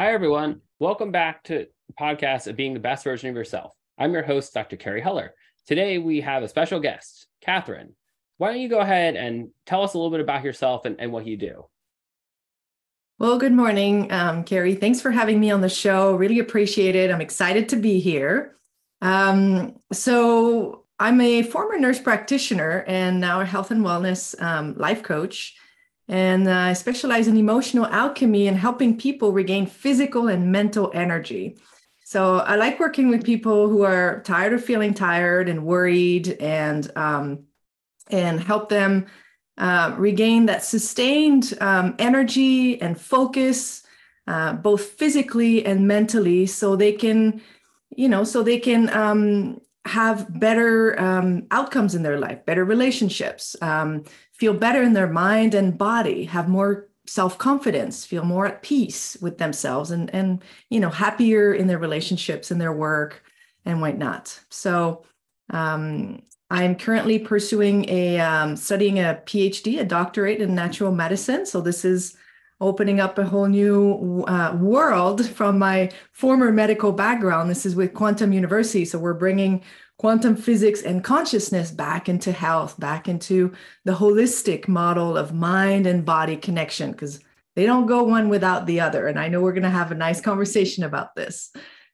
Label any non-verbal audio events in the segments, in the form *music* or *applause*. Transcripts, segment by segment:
Hi, everyone. Welcome back to the podcast of Being the Best Version of Yourself. I'm your host, Dr. Carey Heller. Today, we have a special guest, Catherine. Why don't you go ahead and tell us a little bit about yourself and, and what you do? Well, good morning, um, Carey. Thanks for having me on the show. Really appreciate it. I'm excited to be here. Um, so, I'm a former nurse practitioner and now a health and wellness um, life coach. And uh, I specialize in emotional alchemy and helping people regain physical and mental energy. So I like working with people who are tired of feeling tired and worried, and um, and help them uh, regain that sustained um, energy and focus, uh, both physically and mentally, so they can, you know, so they can um, have better um, outcomes in their life, better relationships, um, feel better in their mind and body, have more self-confidence, feel more at peace with themselves and and you know happier in their relationships and their work and whatnot. So um, I'm currently pursuing a um, studying a PhD, a doctorate in natural medicine. So this is opening up a whole new uh, world from my former medical background. This is with Quantum University. So we're bringing quantum physics and consciousness back into health, back into the holistic model of mind and body connection, because they don't go one without the other. And I know we're going to have a nice conversation about this.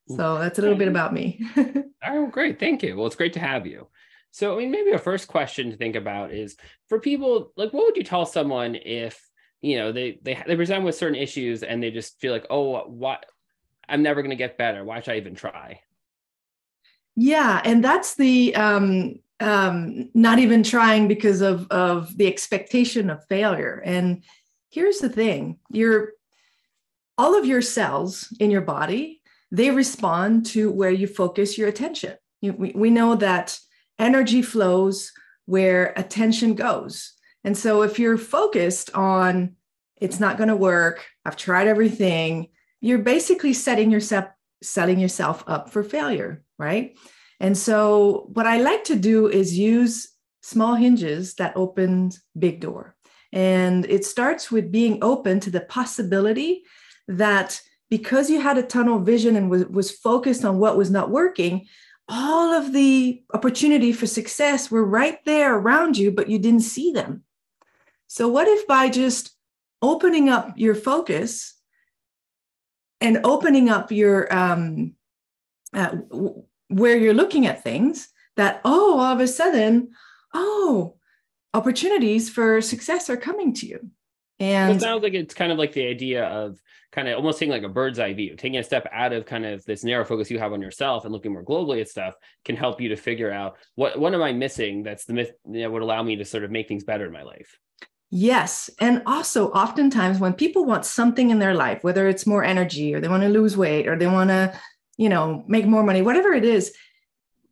So that's a little bit about me. *laughs* oh, great. Thank you. Well, it's great to have you. So, I mean, maybe a first question to think about is for people, like, what would you tell someone if, you know, they they they present with certain issues and they just feel like, oh, what, I'm never going to get better. Why should I even try? Yeah, and that's the um, um, not even trying because of of the expectation of failure. And here's the thing: your all of your cells in your body they respond to where you focus your attention. You, we, we know that energy flows where attention goes. And so if you're focused on it's not going to work, I've tried everything, you're basically setting yourself setting yourself up for failure, right? And so what I like to do is use small hinges that open big door. And it starts with being open to the possibility that because you had a tunnel vision and was, was focused on what was not working, all of the opportunity for success were right there around you, but you didn't see them. So, what if by just opening up your focus and opening up your um, uh, where you're looking at things, that oh, all of a sudden, oh, opportunities for success are coming to you. And well, it sounds like it's kind of like the idea of kind of almost taking like a bird's eye view, taking a step out of kind of this narrow focus you have on yourself and looking more globally at stuff can help you to figure out what what am I missing that's the myth that would allow me to sort of make things better in my life. Yes. And also, oftentimes, when people want something in their life, whether it's more energy or they want to lose weight or they want to, you know, make more money, whatever it is,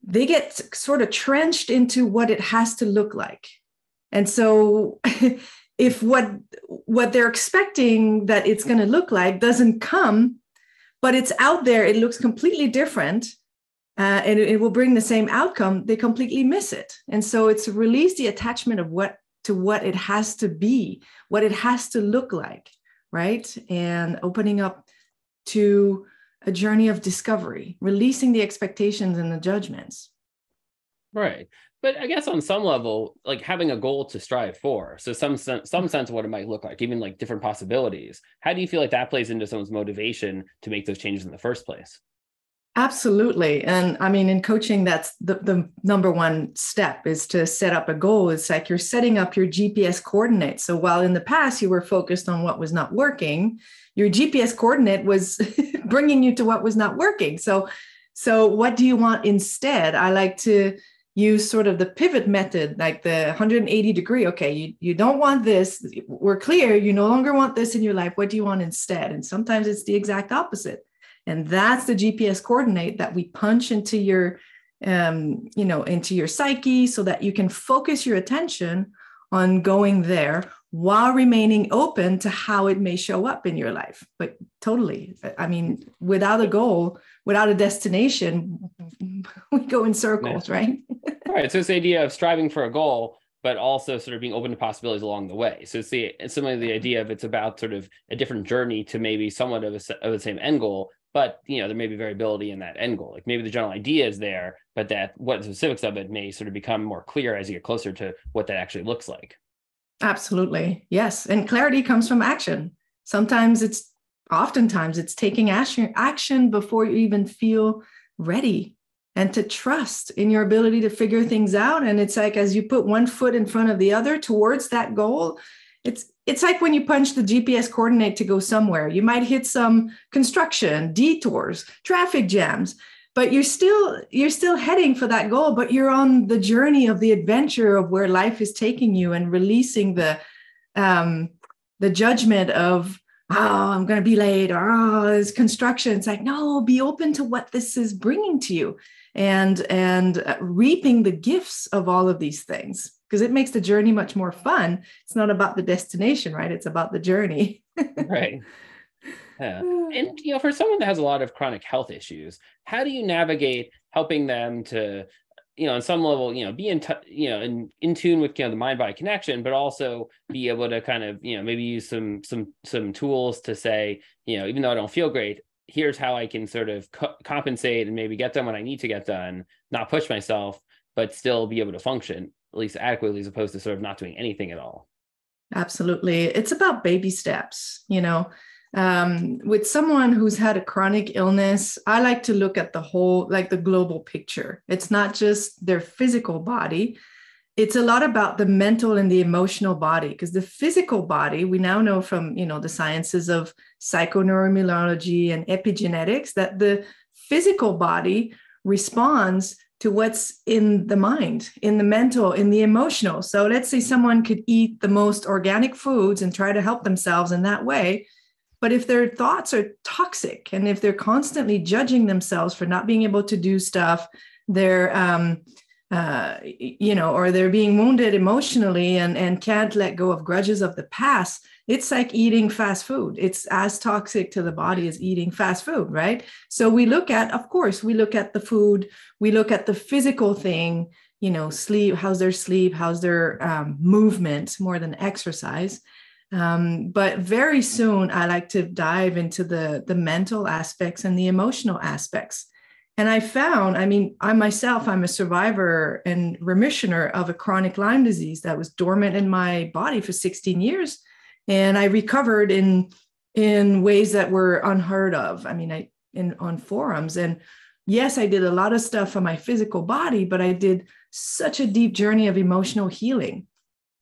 they get sort of trenched into what it has to look like. And so, *laughs* if what what they're expecting that it's going to look like doesn't come but it's out there it looks completely different uh, and it, it will bring the same outcome they completely miss it and so it's release the attachment of what to what it has to be what it has to look like right and opening up to a journey of discovery releasing the expectations and the judgments right but I guess on some level, like having a goal to strive for, so some some sense of what it might look like, even like different possibilities. How do you feel like that plays into someone's motivation to make those changes in the first place? Absolutely. And I mean, in coaching, that's the, the number one step is to set up a goal. It's like you're setting up your GPS coordinates. So while in the past you were focused on what was not working, your GPS coordinate was *laughs* bringing you to what was not working. So, so what do you want instead? I like to use sort of the pivot method, like the 180 degree. Okay, you, you don't want this. We're clear. You no longer want this in your life. What do you want instead? And sometimes it's the exact opposite. And that's the GPS coordinate that we punch into your, um, you know, into your psyche so that you can focus your attention on going there while remaining open to how it may show up in your life. But totally, I mean, without a goal, without a destination, *laughs* we go in circles, right? right. So this idea of striving for a goal, but also sort of being open to possibilities along the way. So it's the similarly the idea of it's about sort of a different journey to maybe somewhat of, a, of the same end goal, but you know there may be variability in that end goal. Like maybe the general idea is there, but that what specifics of it may sort of become more clear as you get closer to what that actually looks like. Absolutely, yes, and clarity comes from action. Sometimes it's oftentimes it's taking action action before you even feel ready and to trust in your ability to figure things out and it's like as you put one foot in front of the other towards that goal it's it's like when you punch the gps coordinate to go somewhere you might hit some construction detours traffic jams but you're still you're still heading for that goal but you're on the journey of the adventure of where life is taking you and releasing the um the judgment of oh, I'm going to be late, or oh, it's construction. It's like, no, be open to what this is bringing to you and and uh, reaping the gifts of all of these things because it makes the journey much more fun. It's not about the destination, right? It's about the journey. *laughs* right. Yeah. *sighs* And you know, for someone that has a lot of chronic health issues, how do you navigate helping them to you know, on some level, you know, be in, t- you know, in, in tune with you know the mind body connection, but also be able to kind of, you know, maybe use some some some tools to say, you know, even though I don't feel great, here's how I can sort of co- compensate and maybe get done what I need to get done, not push myself, but still be able to function at least adequately, as opposed to sort of not doing anything at all. Absolutely, it's about baby steps. You know, um, with someone who's had a chronic illness, I like to look at the whole, like the global picture. It's not just their physical body, it's a lot about the mental and the emotional body because the physical body we now know from you know the sciences of psychoneuroimmunology and epigenetics that the physical body responds to what's in the mind in the mental in the emotional. So let's say someone could eat the most organic foods and try to help themselves in that way but if their thoughts are toxic and if they're constantly judging themselves for not being able to do stuff, they're, um, uh, you know, or they're being wounded emotionally and, and can't let go of grudges of the past, it's like eating fast food. It's as toxic to the body as eating fast food, right? So we look at, of course, we look at the food, we look at the physical thing, you know, sleep, how's their sleep, how's their um, movement more than exercise. Um, but very soon, I like to dive into the, the mental aspects and the emotional aspects. And I found, I mean, I myself, I'm a survivor and remissioner of a chronic Lyme disease that was dormant in my body for 16 years. And I recovered in in ways that were unheard of. I mean, I in on forums. And yes, I did a lot of stuff for my physical body, but I did such a deep journey of emotional healing.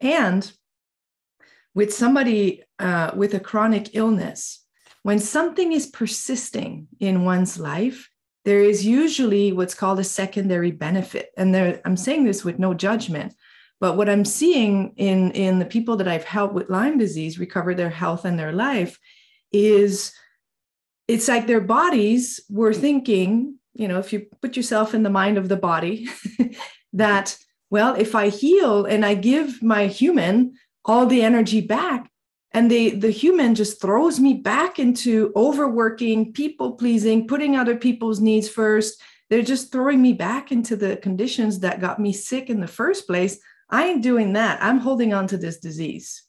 And with somebody uh, with a chronic illness, when something is persisting in one's life, there is usually what's called a secondary benefit. And there, I'm saying this with no judgment, but what I'm seeing in, in the people that I've helped with Lyme disease recover their health and their life is it's like their bodies were thinking, you know, if you put yourself in the mind of the body, *laughs* that, well, if I heal and I give my human all the energy back and the the human just throws me back into overworking people pleasing putting other people's needs first. They're just throwing me back into the conditions that got me sick in the first place. I ain't doing that. I'm holding on to this disease.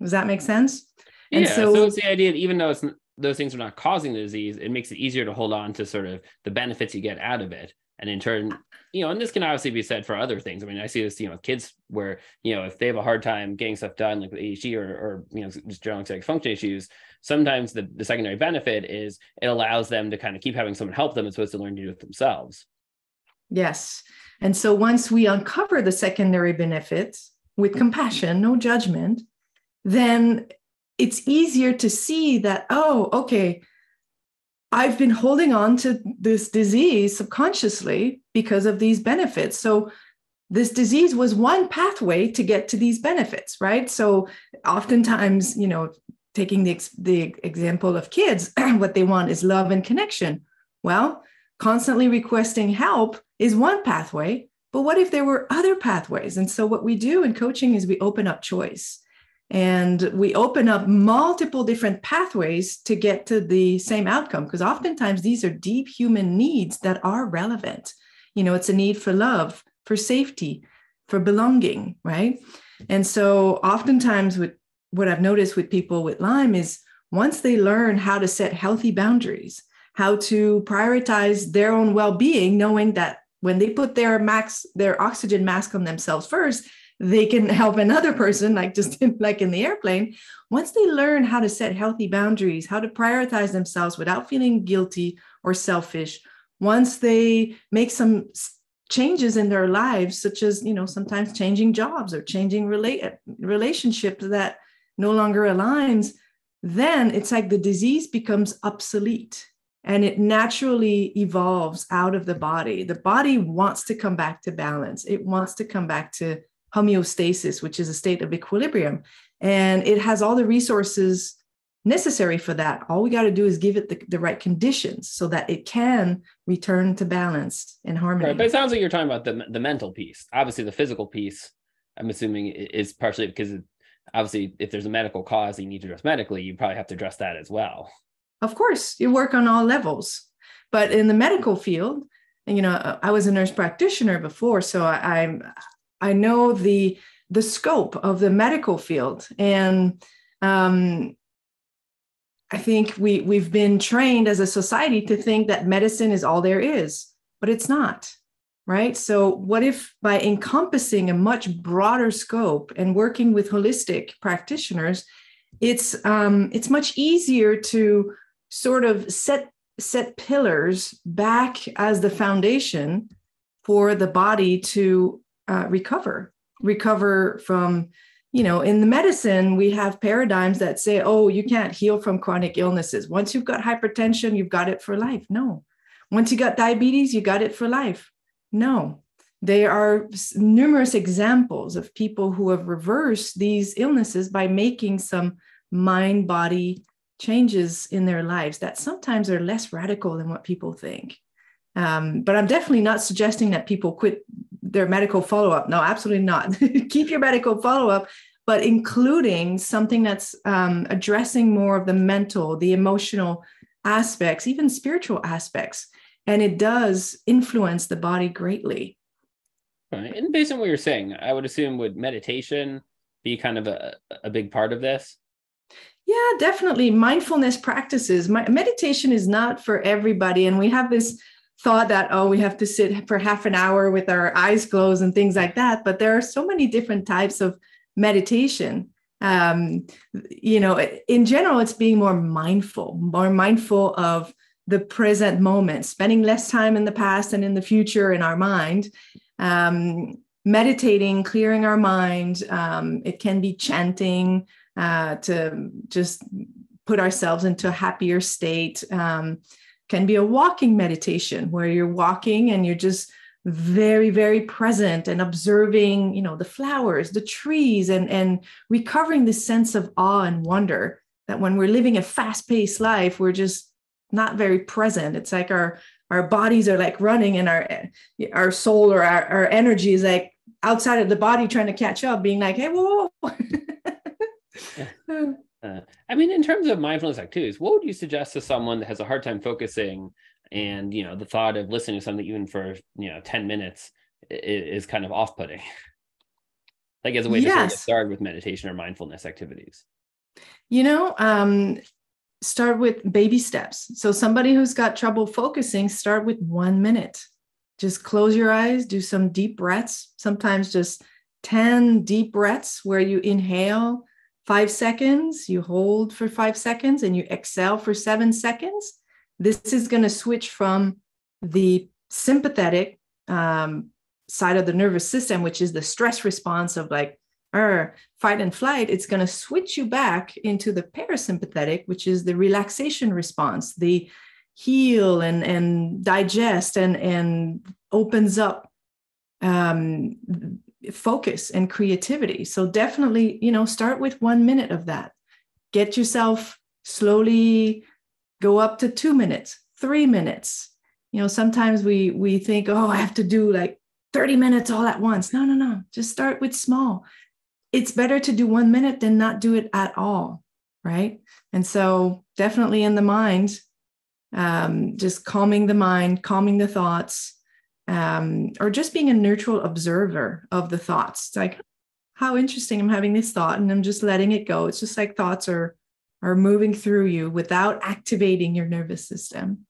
Does that make sense? And yeah so, so it's the idea that even though it's those things are not causing the disease it makes it easier to hold on to sort of the benefits you get out of it and in turn you know and this can obviously be said for other things. I mean i see this you know kids where you know if they have a hard time getting stuff done like with ADHD or, or you know just general executive function issues sometimes the, the secondary benefit is it allows them to kind of keep having someone help them as opposed to learn to do it themselves. Yes. And so once we uncover the secondary benefits with compassion no judgment then it's easier to see that oh okay I've been holding on to this disease subconsciously because of these benefits. So this disease was one pathway to get to these benefits, right? So oftentimes, you know, taking the, the example of kids, *clears throat* what they want is love and connection. Well, constantly requesting help is one pathway, but what if there were other pathways? And so what we do in coaching is we open up choice and we open up multiple different pathways to get to the same outcome because oftentimes these are deep human needs that are relevant you know it's a need for love for safety for belonging, right? And so oftentimes with what I've noticed with people with Lyme is once they learn how to set healthy boundaries, how to prioritize their own well-being, knowing that when they put their max their oxygen mask on themselves first, they can help another person, like just in, *laughs* like in the airplane. Once they learn how to set healthy boundaries, how to prioritize themselves without feeling guilty or selfish, once they make some changes in their lives, such as you know sometimes changing jobs or changing relate relationships that no longer aligns, then it's like the disease becomes obsolete and it naturally evolves out of the body. The body wants to come back to balance. It wants to come back to homeostasis, which is a state of equilibrium. And it has all the resources necessary for that. All we got to do is give it the, the, right conditions so that it can return to balance and harmony. Right, but it sounds like you're talking about the, the mental piece. Obviously, the physical piece, I'm assuming, is partially because obviously, if there's a medical cause you need to address medically, you probably have to address that as well. Of course, you work on all levels. But in the medical field, you know, I was a nurse practitioner before, so I, I'm I know the the scope of the medical field, and um, I think we we've been trained as a society to think that medicine is all there is, but it's not, right? So what if by encompassing a much broader scope and working with holistic practitioners, it's um, it's much easier to sort of set set pillars back as the foundation for the body to uh, recover recover from you know in the medicine we have paradigms that say oh you can't heal from chronic illnesses. Once you've got hypertension you've got it for life. No. Once you got diabetes you got it for life. No. There are numerous examples of people who have reversed these illnesses by making some mind body changes in their lives that sometimes are less radical than what people think. Um, but I'm definitely not suggesting that people quit their medical follow up. No, absolutely not. *laughs* Keep your medical follow up, but including something that's um, addressing more of the mental, the emotional aspects, even spiritual aspects. And it does influence the body greatly. Right. And based on what you're saying, I would assume would meditation be kind of a, a big part of this? Yeah, definitely. Mindfulness practices. My, meditation is not for everybody. And we have this thought that oh we have to sit for half an hour with our eyes closed and things like that. But there are so many different types of meditation. Um, you know in general it's being more mindful more mindful of the present moment spending less time in the past and in the future in our mind um, meditating clearing our mind. Um, it can be chanting uh, to just put ourselves into a happier state. Um, can be a walking meditation where you're walking and you're just very very present and observing you know the flowers the trees and and recovering this sense of awe and wonder that when we're living a fast-paced life we're just not very present it's like our our bodies are like running and our our soul or our, our energy is like outside of the body trying to catch up being like hey whoa, whoa. yeah. *laughs* Hmm. Uh, I mean, in terms of mindfulness activities, what would you suggest to someone that has a hard time focusing and, you know, the thought of listening to something even for, you know, 10 minutes is, is kind of off putting? *laughs* like as a way yes. to sort of start with meditation or mindfulness activities? You know, um, start with baby steps. So somebody who's got trouble focusing, start with one minute. Just close your eyes, do some deep breaths, sometimes just 10 deep breaths where you inhale five seconds, you hold for five seconds, and you exhale for seven seconds. This is going to switch from the sympathetic um, side of the nervous system, which is the stress response of like er, fight and flight. It's going to switch you back into the parasympathetic, which is the relaxation response, the heal and and digest and and opens up um, focus and creativity. So definitely, you know, start with one minute of that. Get yourself slowly go up to two minutes, three minutes. You know, sometimes we we think, oh, I have to do like 30 minutes all at once. No, no, no. Just start with small. It's better to do one minute than not do it at all. Right. And so definitely in the mind, um, just calming the mind, calming the thoughts, um, or just being a neutral observer of the thoughts. It's like, how interesting I'm having this thought and I'm just letting it go. It's just like thoughts are are moving through you without activating your nervous system.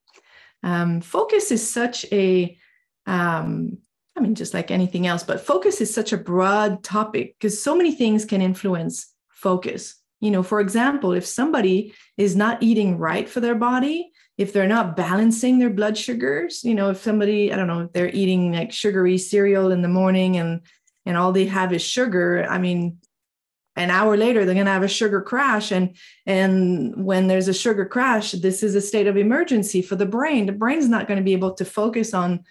Um, focus is such a um, I mean, just like anything else, but focus is such a broad topic because so many things can influence focus. You know, for example, if somebody is not eating right for their body, if they're not balancing their blood sugars, you know, if somebody, I don't know, if they're eating like sugary cereal in the morning and and all they have is sugar, I mean, an hour later they're going to have a sugar crash. And and when there's a sugar crash this is a state of emergency for the brain. The brain's not going to be able to focus on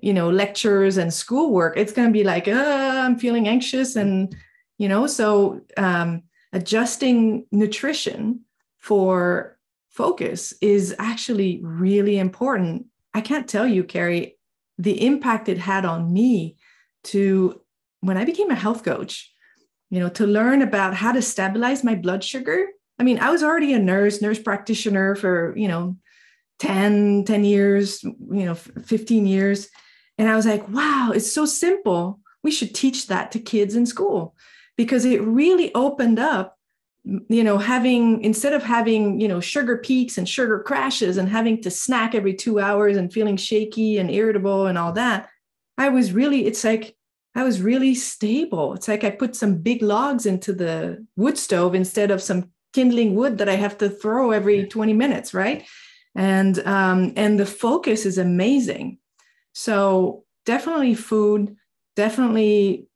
you know lectures and schoolwork. It's going to be like uh, i'm feeling anxious and you know so um, adjusting nutrition for focus is actually really important. I can't tell you carey the impact it had on me to when i became a health coach you know to learn about how to stabilize my blood sugar. I mean i was already a nurse nurse practitioner for you know 10 10 years you know 15 years. And i was like wow it's so simple. We should teach that to kids in school because it really opened up you know having instead of having you know sugar peaks and sugar crashes and having to snack every 2 hours and feeling shaky and irritable and all that i was really it's like i was really stable. It's like i put some big logs into the wood stove instead of some kindling wood that i have to throw every 20 minutes right? And um, and the focus is amazing. So definitely food definitely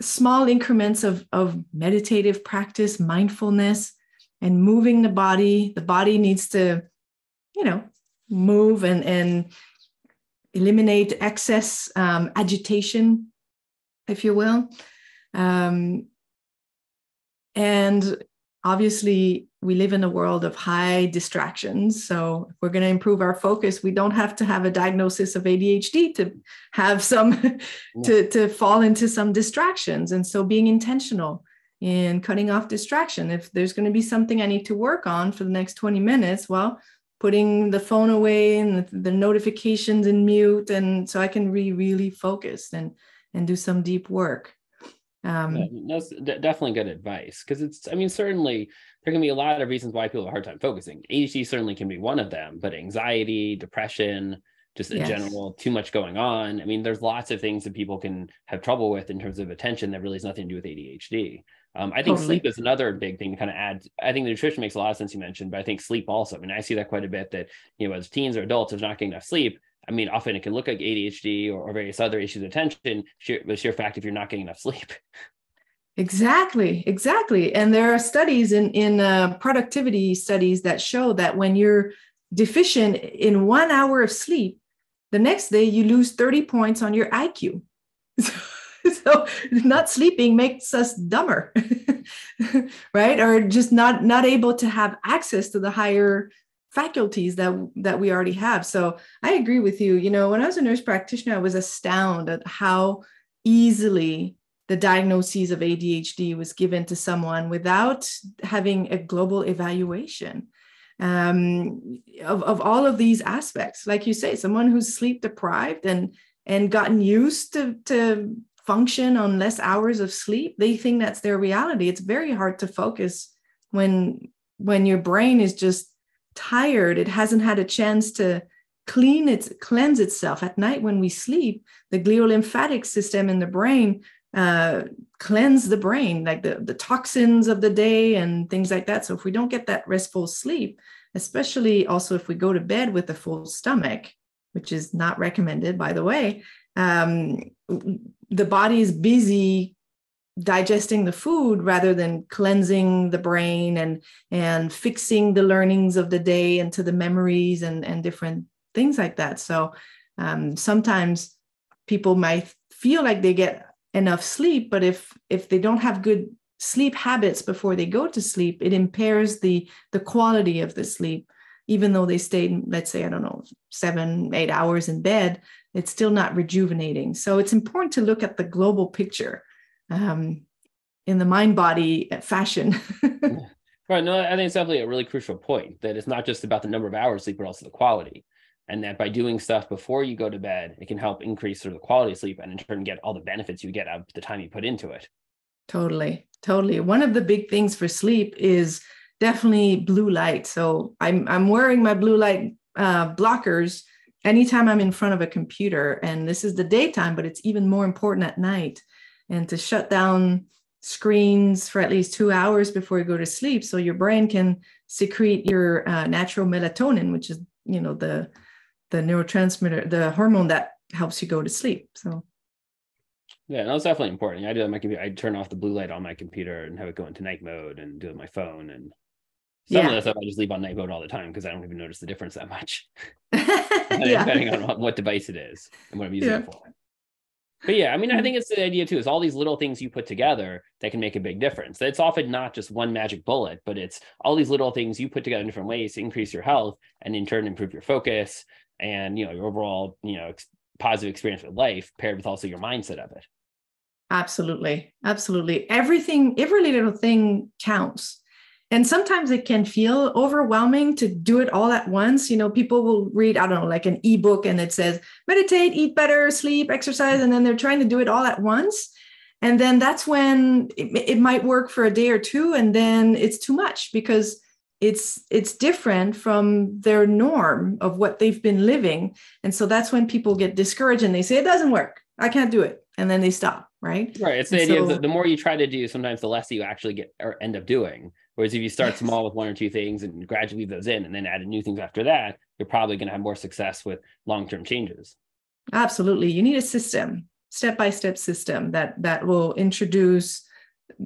small increments of, of meditative practice mindfulness and moving the body. The body needs to you know move and and eliminate excess um, agitation if you will. Um, and obviously we live in a world of high distractions. So if we're going to improve our focus, we don't have to have a diagnosis of ADHD to have some *laughs* to, to fall into some distractions. And so being intentional in cutting off distraction. If there's going to be something I need to work on for the next 20 minutes, well, putting the phone away and the, the notifications in mute and so I can be really focused and and do some deep work. Um, definitely good advice because it's, I mean, certainly there can be a lot of reasons why people have a hard time focusing. ADHD certainly can be one of them, but anxiety, depression, just in yes. general, too much going on. I mean, there's lots of things that people can have trouble with in terms of attention that really has nothing to do with ADHD. Um, I think totally. sleep is another big thing to kind of add. I think the nutrition makes a lot of sense you mentioned, but I think sleep also. I mean, I see that quite a bit that, you know, as teens or adults, if not getting enough sleep, I mean, often it can look like ADHD or, or various other issues of attention, sheer, the sheer fact if you're not getting enough sleep. *laughs* Exactly, exactly. And there are studies in in uh, productivity studies that show that when you're deficient in one hour of sleep, the next day you lose 30 points on your IQ. *laughs* so not sleeping makes us dumber *laughs* right or just not not able to have access to the higher faculties that that we already have. So i agree with you. You know when i was a nurse practitioner i was astounded at how easily the diagnosis of adhd was given to someone without having a global evaluation um, of, of all of these aspects. Like you say someone who's sleep deprived and and gotten used to to function on less hours of sleep they think that's their reality. It's very hard to focus when when your brain is just tired it hasn't had a chance to clean its cleanse itself. At night when we sleep the gliolymphatic system in the brain uh, cleanse the brain like the, the toxins of the day and things like that. So if we don't get that restful sleep especially also if we go to bed with a full stomach which is not recommended by the way um, the body is busy digesting the food rather than cleansing the brain and and fixing the learnings of the day into the memories and and different things like that. So um, sometimes people might feel like they get enough sleep but if if they don't have good sleep habits before they go to sleep it impairs the the quality of the sleep. Even though they stayed let's say i don't know seven eight hours in bed it's still not rejuvenating. So it's important to look at the global picture um, in the mind body fashion. *laughs* right. No, I think it's definitely a really crucial point that it's not just about the number of hours sleep, but also the quality. and that by doing stuff before you go to bed, it can help increase sort of the quality of sleep and in turn get all the benefits you get out of the time you put into it. Totally, totally. One of the big things for sleep is definitely blue light. So I'm I'm wearing my blue light uh, blockers anytime I'm in front of a computer, and this is the daytime, but it's even more important at night. And to shut down screens for at least two hours before you go to sleep, so your brain can secrete your uh, natural melatonin, which is you know the the neurotransmitter, the hormone that helps you go to sleep. So yeah, that's definitely important. I do on my computer. I turn off the blue light on my computer and have it go into night mode and do it on my phone. And some yeah. of the stuff I just leave on night mode all the time because I don't even notice the difference that much. *laughs* *laughs* yeah. Depending on what device it is and what I'm using yeah. it for. But yeah, I mean, I mm-hmm. think it's the idea too, is all these little things you put together that can make a big difference. It's often not just one magic bullet, but it's all these little things you put together in different ways to increase your health and in turn improve your focus and, you know, your overall, you know, ex- positive experience with life paired with also your mindset of it. Absolutely. Absolutely. Everything, every little thing counts. And sometimes it can feel overwhelming to do it all at once. You know, people will read, I don't know, like an ebook and it says meditate, eat better, sleep, exercise, and then they're trying to do it all at once. And then that's when it, it might work for a day or two, and then it's too much because it's it's different from their norm of what they've been living. And so that's when people get discouraged and they say it doesn't work. I can't do it. And then they stop right? Right. It's the and idea so, the more you try to do sometimes the less you actually get or end up doing whereas if you start small with one or two things and gradually leave those in and then add new things after that you're probably going to have more success with long-term changes absolutely you need a system step-by-step system that that will introduce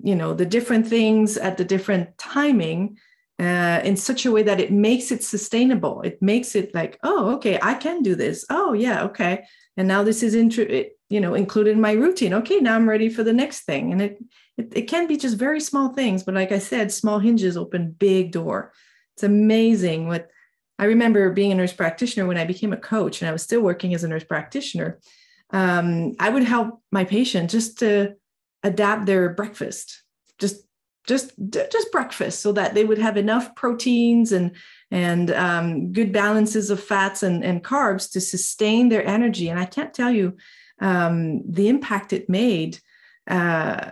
you know the different things at the different timing uh, in such a way that it makes it sustainable. It makes it like, oh, okay, I can do this. Oh, yeah, okay. And now this is intro, you know, included in my routine. Okay, now I'm ready for the next thing. And it, it it can be just very small things, but like I said, small hinges open big door. It's amazing what I remember being a nurse practitioner when I became a coach and I was still working as a nurse practitioner. Um, I would help my patient just to adapt their breakfast, just just just breakfast so that they would have enough proteins and and um, good balances of fats and, and carbs to sustain their energy and i can't tell you um, the impact it made uh,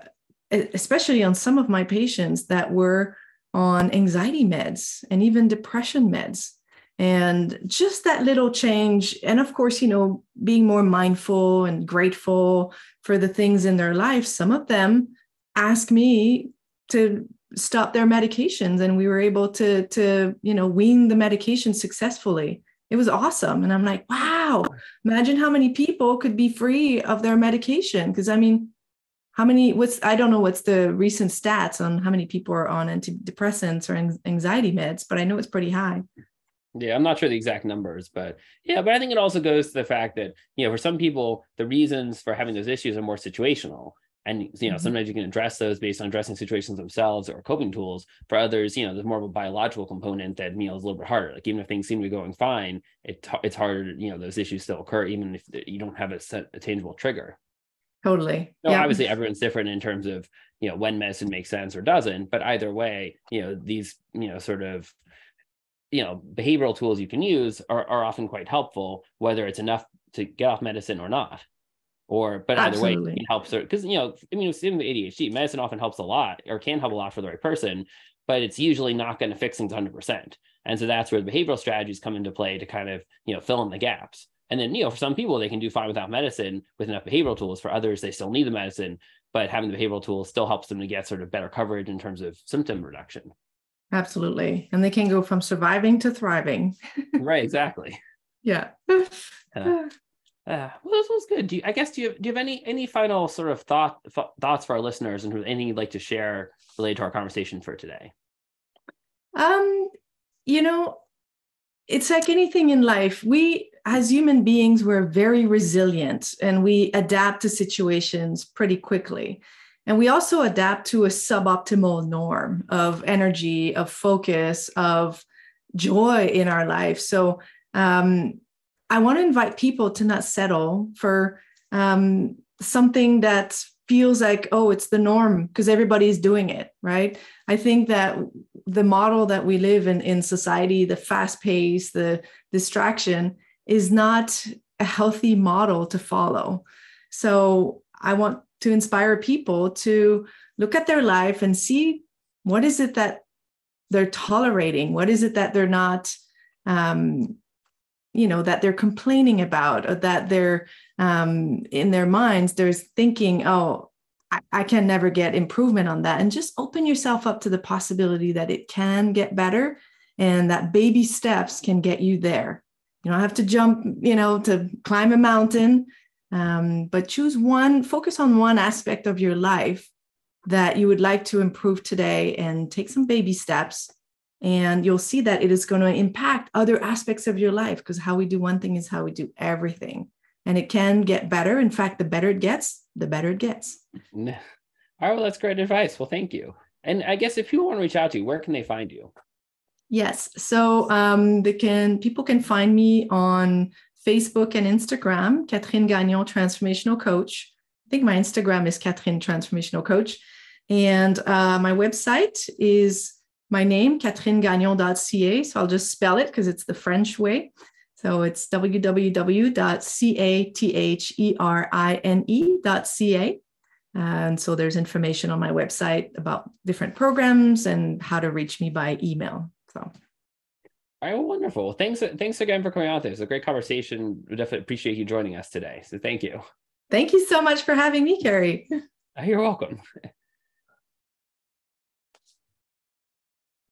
especially on some of my patients that were on anxiety meds and even depression meds. And just that little change and of course you know being more mindful and grateful for the things in their life some of them ask me to stop their medications and we were able to to you know wean the medication successfully. It was awesome. And i'm like wow imagine how many people could be free of their medication. Because i mean how many what's i don't know what's the recent stats on how many people are on antidepressants or anxiety meds but i know it's pretty high. Yeah, I'm not sure the exact numbers, but yeah, but I think it also goes to the fact that, you know, for some people, the reasons for having those issues are more situational. And you know mm-hmm. sometimes you can address those based on addressing situations themselves or coping tools. For others you know there's more of a biological component that you know is a little bit harder. Like even if things seem to be going fine it, it's harder you know those issues still occur even if you don't have a, set, a tangible trigger totally so yeah. obviously everyone's different in terms of you know when medicine makes sense or doesn't but either way you know these you know sort of you know behavioral tools you can use are, are often quite helpful whether it's enough to get off medicine or not or but either Absolutely. way it helps because you know i mean with adhd medicine often helps a lot or can help a lot for the right person but it's usually not going to fix things 100% and so that's where the behavioral strategies come into play to kind of you know fill in the gaps and then you know for some people they can do fine without medicine with enough behavioral tools for others they still need the medicine but having the behavioral tools still helps them to get sort of better coverage in terms of symptom reduction absolutely and they can go from surviving to thriving *laughs* right exactly yeah uh, uh, well, this was good. Do you, I guess do you do you have any any final sort of thought thoughts for our listeners and anything you'd like to share related to our conversation for today? Um, you know, it's like anything in life. We as human beings, we're very resilient and we adapt to situations pretty quickly. And we also adapt to a suboptimal norm of energy, of focus, of joy in our life. So um, I want to invite people to not settle for um, something that feels like, oh, it's the norm because everybody's doing it, right? I think that the model that we live in in society, the fast pace, the distraction, is not a healthy model to follow. So I want to inspire people to look at their life and see what is it that they're tolerating? What is it that they're not, um, you know, that they're complaining about or that they're um, in their minds, there's thinking, oh, I, I can never get improvement on that. And just open yourself up to the possibility that it can get better and that baby steps can get you there. You don't have to jump, you know, to climb a mountain, um, but choose one, focus on one aspect of your life that you would like to improve today and take some baby steps. And you'll see that it is going to impact other aspects of your life because how we do one thing is how we do everything. And it can get better. In fact, the better it gets, the better it gets. All right. Well, that's great advice. Well, thank you. And I guess if people want to reach out to you, where can they find you? Yes. So um, they can people can find me on Facebook and Instagram, Catherine Gagnon, Transformational Coach. I think my Instagram is Catherine Transformational Coach. And uh, my website is my name, catherinegagnon.ca. So I'll just spell it because it's the French way. So it's www.catherinE.ca. And so there's information on my website about different programs and how to reach me by email. So. All right, well, wonderful. Thanks, thanks again for coming out. There. It's a great conversation. We definitely appreciate you joining us today. So thank you. Thank you so much for having me, Carey. *laughs* You're welcome. *laughs*